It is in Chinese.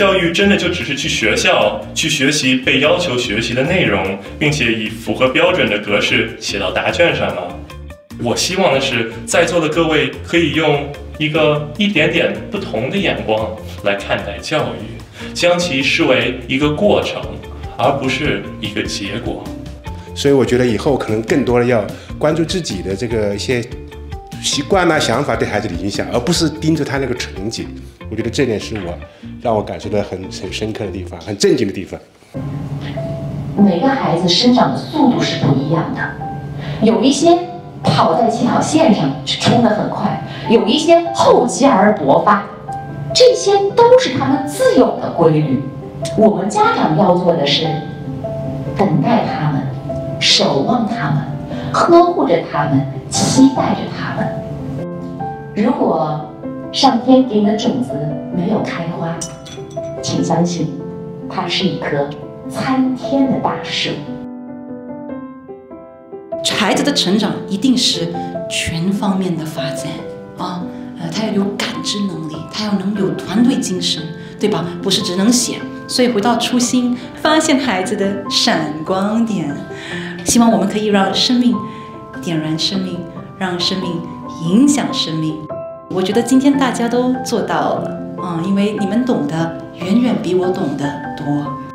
教育真的就只是去学校去学习被要求学习的内容，并且以符合标准的格式写到答卷上吗？我希望的是，在座的各位可以用一个一点点不同的眼光来看待教育，将其视为一个过程，而不是一个结果。所以我觉得以后可能更多的要关注自己的这个一些习惯呐、想法对孩子的影响，而不是盯着他那个成绩。我觉得这点是我让我感受到很很深刻的地方，很震惊的地方。每个孩子生长的速度是不一样的，有一些跑在起跑线上冲得很快，有一些厚积而薄发，这些都是他们自有的规律。我们家长要做的是等待他们。守望他们，呵护着他们，期待着他们。如果上天给你的种子没有开花，请相信，它是一棵参天的大树。孩子的成长一定是全方面的发展啊，呃，他要有感知能力，他要能有团队精神，对吧？不是只能写。所以回到初心，发现孩子的闪光点。希望我们可以让生命点燃生命，让生命影响生命。我觉得今天大家都做到了嗯，因为你们懂得远远比我懂得多。